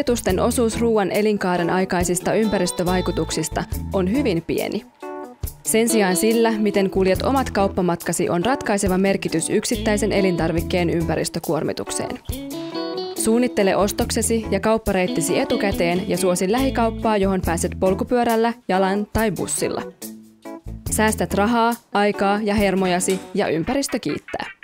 Kuljetusten osuus ruoan elinkaaren aikaisista ympäristövaikutuksista on hyvin pieni. Sen sijaan sillä, miten kuljet omat kauppamatkasi, on ratkaiseva merkitys yksittäisen elintarvikkeen ympäristökuormitukseen. Suunnittele ostoksesi ja kauppareittisi etukäteen ja suosi lähikauppaa, johon pääset polkupyörällä, jalan tai bussilla. Säästät rahaa, aikaa ja hermojasi ja ympäristö kiittää.